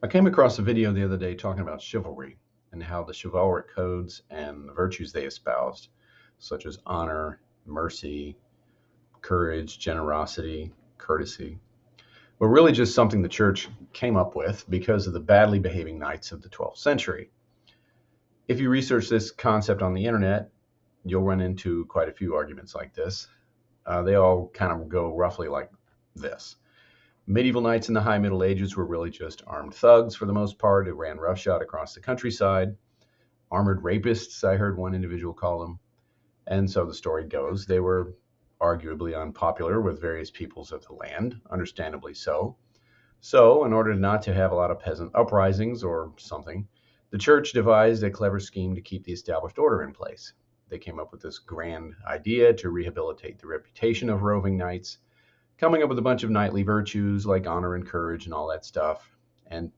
I came across a video the other day talking about chivalry and how the chivalric codes and the virtues they espoused, such as honor, mercy, courage, generosity, courtesy, were really just something the church came up with because of the badly behaving knights of the 12th century. If you research this concept on the internet, you'll run into quite a few arguments like this. Uh, they all kind of go roughly like this Medieval knights in the High Middle Ages were really just armed thugs for the most part who ran roughshod across the countryside. Armored rapists, I heard one individual call them. And so the story goes, they were arguably unpopular with various peoples of the land, understandably so. So, in order not to have a lot of peasant uprisings or something, the church devised a clever scheme to keep the established order in place. They came up with this grand idea to rehabilitate the reputation of roving knights coming up with a bunch of knightly virtues like honor and courage and all that stuff. And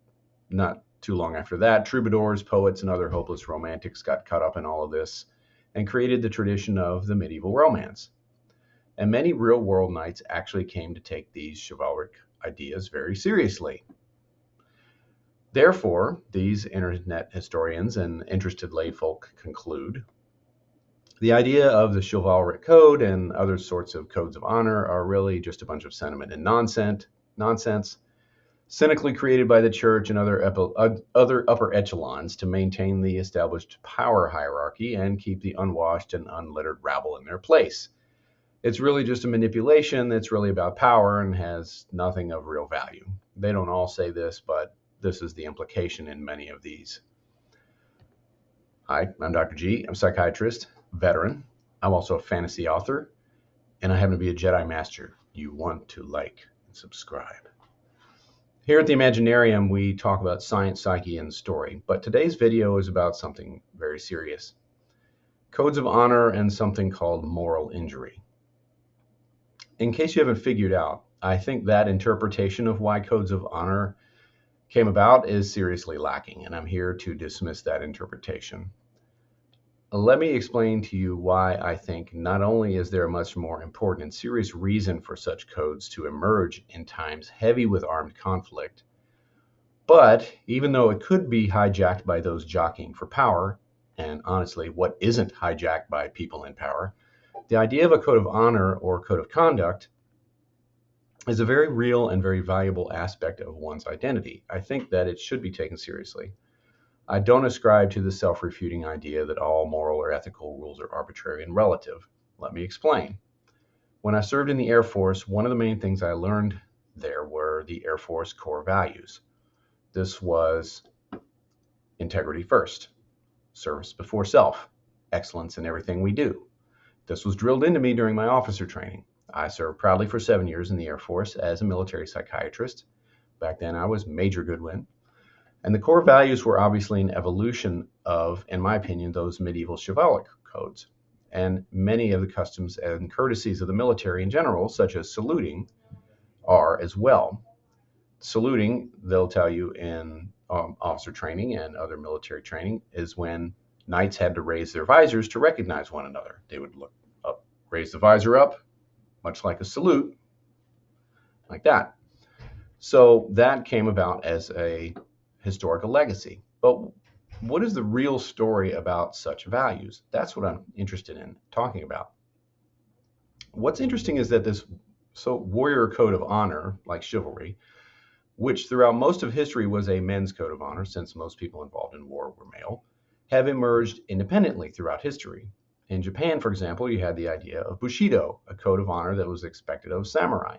not too long after that, troubadours, poets, and other hopeless romantics got caught up in all of this and created the tradition of the medieval romance. And many real world knights actually came to take these chivalric ideas very seriously. Therefore, these internet historians and interested layfolk conclude the idea of the chivalric code and other sorts of codes of honor are really just a bunch of sentiment and nonsense, nonsense cynically created by the church and other, other upper echelons to maintain the established power hierarchy and keep the unwashed and unlettered rabble in their place. It's really just a manipulation that's really about power and has nothing of real value. They don't all say this, but this is the implication in many of these. Hi, I'm Dr. G. I'm a psychiatrist veteran. I'm also a fantasy author, and I happen to be a Jedi Master. You want to like and subscribe. Here at the Imaginarium, we talk about science, psyche, and story, but today's video is about something very serious codes of honor and something called moral injury. In case you haven't figured out, I think that interpretation of why codes of honor came about is seriously lacking, and I'm here to dismiss that interpretation. Let me explain to you why I think not only is there a much more important and serious reason for such codes to emerge in times heavy with armed conflict, but even though it could be hijacked by those jockeying for power, and honestly, what isn't hijacked by people in power, the idea of a code of honor or code of conduct is a very real and very valuable aspect of one's identity. I think that it should be taken seriously. I don't ascribe to the self refuting idea that all moral or ethical rules are arbitrary and relative. Let me explain. When I served in the Air Force, one of the main things I learned there were the Air Force core values. This was integrity first, service before self, excellence in everything we do. This was drilled into me during my officer training. I served proudly for seven years in the Air Force as a military psychiatrist. Back then, I was Major Goodwyn. And the core values were obviously an evolution of, in my opinion, those medieval chivalric codes. And many of the customs and courtesies of the military in general, such as saluting, are as well. Saluting, they'll tell you in um, officer training and other military training, is when knights had to raise their visors to recognize one another. They would look up, raise the visor up, much like a salute, like that. So that came about as a historical legacy. But what is the real story about such values? That's what I'm interested in talking about. What's interesting is that this so warrior code of honor, like chivalry, which throughout most of history was a men's code of honor, since most people involved in war were male, have emerged independently throughout history. In Japan, for example, you had the idea of Bushido, a code of honor that was expected of samurai.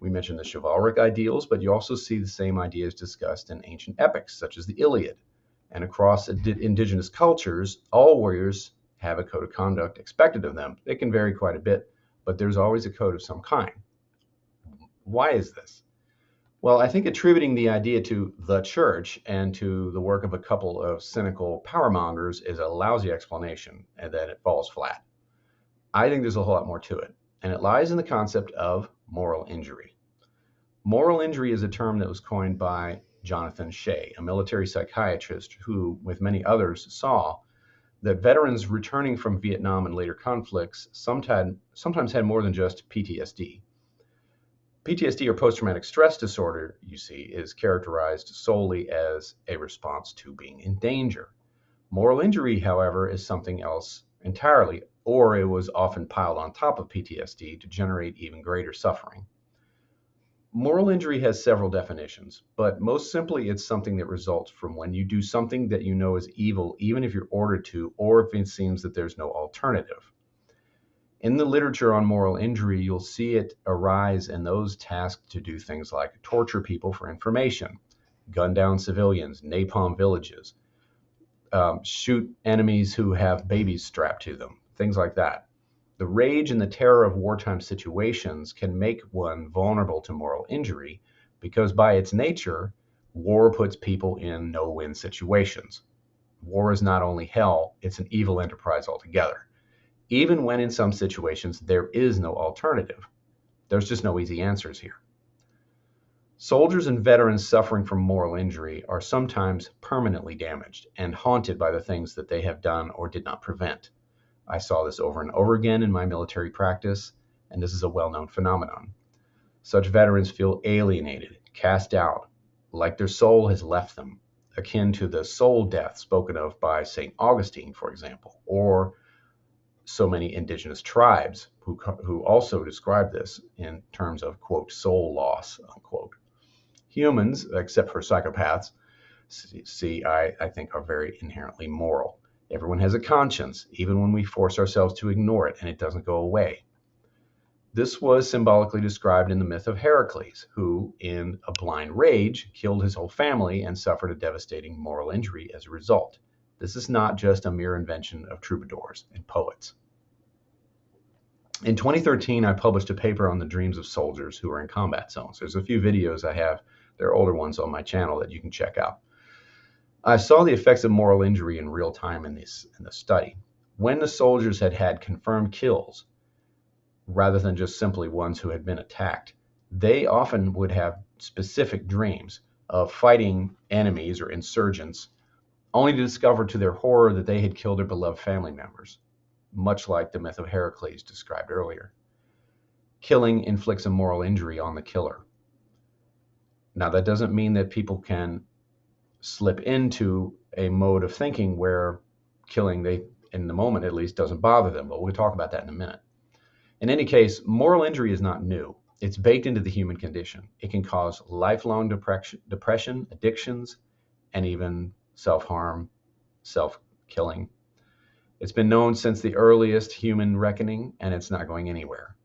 We mentioned the chivalric ideals, but you also see the same ideas discussed in ancient epics, such as the Iliad. And across indigenous cultures, all warriors have a code of conduct expected of them. It can vary quite a bit, but there's always a code of some kind. Why is this? Well, I think attributing the idea to the church and to the work of a couple of cynical power mongers is a lousy explanation and that it falls flat. I think there's a whole lot more to it, and it lies in the concept of moral injury. Moral injury is a term that was coined by Jonathan Shay, a military psychiatrist who, with many others, saw that veterans returning from Vietnam and later conflicts sometimes, sometimes had more than just PTSD. PTSD or post traumatic stress disorder, you see, is characterized solely as a response to being in danger. Moral injury, however, is something else entirely, or it was often piled on top of PTSD to generate even greater suffering. Moral injury has several definitions, but most simply, it's something that results from when you do something that you know is evil, even if you're ordered to, or if it seems that there's no alternative. In the literature on moral injury, you'll see it arise in those tasked to do things like torture people for information, gun down civilians, napalm villages, um, shoot enemies who have babies strapped to them, things like that. The rage and the terror of wartime situations can make one vulnerable to moral injury because, by its nature, war puts people in no win situations. War is not only hell, it's an evil enterprise altogether. Even when in some situations there is no alternative, there's just no easy answers here. Soldiers and veterans suffering from moral injury are sometimes permanently damaged and haunted by the things that they have done or did not prevent. I saw this over and over again in my military practice, and this is a well known phenomenon. Such veterans feel alienated, cast out, like their soul has left them, akin to the soul death spoken of by St. Augustine, for example, or so many indigenous tribes who, who also describe this in terms of, quote, soul loss, unquote. Humans, except for psychopaths, see, I, I think are very inherently moral. Everyone has a conscience, even when we force ourselves to ignore it and it doesn't go away. This was symbolically described in the myth of Heracles, who, in a blind rage, killed his whole family and suffered a devastating moral injury as a result. This is not just a mere invention of troubadours and poets. In 2013, I published a paper on the dreams of soldiers who are in combat zones. There's a few videos I have, they're older ones on my channel that you can check out. I saw the effects of moral injury in real time in this in the study. When the soldiers had had confirmed kills, rather than just simply ones who had been attacked, they often would have specific dreams of fighting enemies or insurgents, only to discover to their horror that they had killed their beloved family members, much like the myth of Heracles described earlier. Killing inflicts a moral injury on the killer. Now, that doesn't mean that people can slip into a mode of thinking where killing they in the moment at least doesn't bother them but we'll talk about that in a minute. In any case moral injury is not new. It's baked into the human condition. It can cause lifelong depression, depression addictions and even self-harm self-killing. It's been known since the earliest human reckoning and it's not going anywhere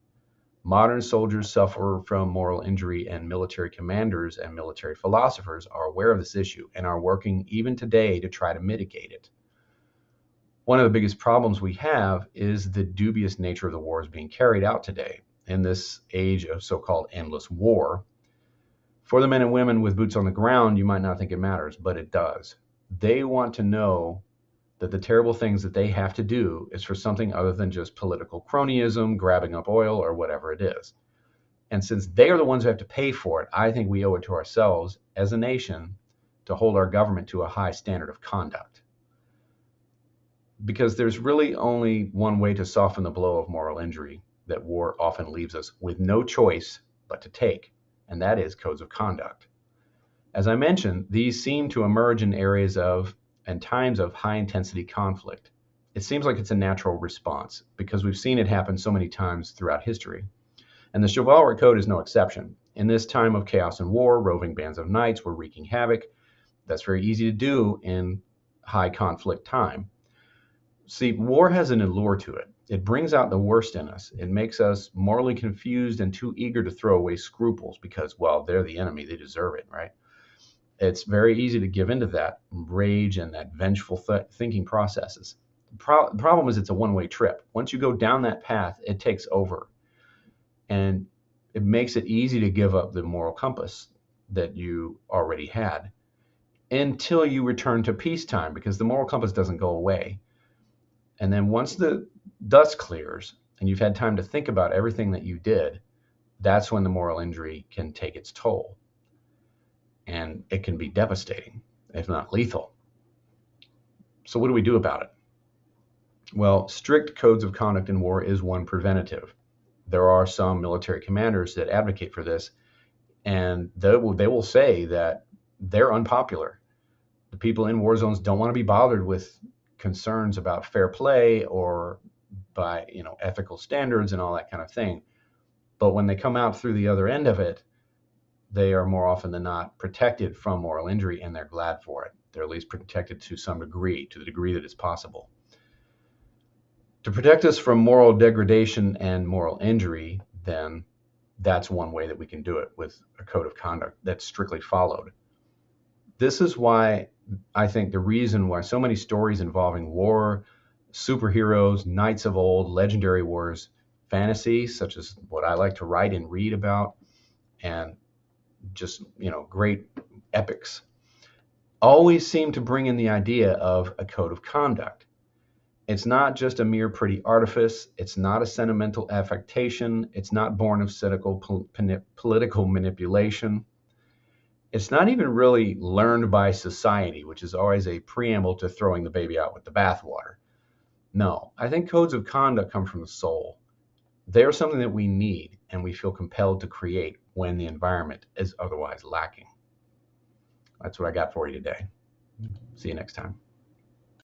Modern soldiers suffer from moral injury, and military commanders and military philosophers are aware of this issue and are working even today to try to mitigate it. One of the biggest problems we have is the dubious nature of the wars being carried out today in this age of so called endless war. For the men and women with boots on the ground, you might not think it matters, but it does. They want to know that the terrible things that they have to do is for something other than just political cronyism, grabbing up oil, or whatever it is. And since they are the ones who have to pay for it, I think we owe it to ourselves as a nation to hold our government to a high standard of conduct. Because there's really only one way to soften the blow of moral injury that war often leaves us with no choice but to take, and that is codes of conduct. As I mentioned, these seem to emerge in areas of and times of high intensity conflict. It seems like it's a natural response because we've seen it happen so many times throughout history. And the chivalric code is no exception. In this time of chaos and war, roving bands of knights were wreaking havoc. That's very easy to do in high conflict time. See, war has an allure to it. It brings out the worst in us. It makes us morally confused and too eager to throw away scruples because, well, they're the enemy, they deserve it, right? It's very easy to give into that rage and that vengeful th- thinking processes. The, pro- problem is it's a one-way trip. Once you go down that path, it takes over, and it makes it easy to give up the moral compass that you already had until you return to peacetime because the moral compass doesn't go away. And then once the dust clears and you've had time to think about everything that you did, that's when the moral injury can take its toll and it can be devastating, if not lethal. So, what do we do about it? Well, strict codes of conduct in war is one preventative. there are some military commanders that advocate for this, and they will they will say that they're unpopular. The people in war zones don't want to be bothered with concerns about fair play or by you know ethical standards and all that kind of thing. But when they come out through the other end of it, they are more often than not protected from moral injury and they're glad for it. They're at least protected to some degree, to the degree that is possible. To protect us from moral degradation and moral injury, then that's one way that we can do it with a code of conduct that's strictly followed. This is why I think the reason why so many stories involving war, superheroes, knights of old, legendary wars, fantasy, such as what I like to write and read about, and just, you know, great epics, always seem to bring in the idea of a code of conduct. It's not just a mere pretty artifice. It's not a sentimental affectation. It's not born of cynical pol- political manipulation. It's not even really learned by society, which is always a preamble to throwing the baby out with the bathwater. No, I think codes of conduct come from the soul. They are something that we need and we feel compelled to create when the environment is otherwise lacking. That's what I got for you today. See you next time.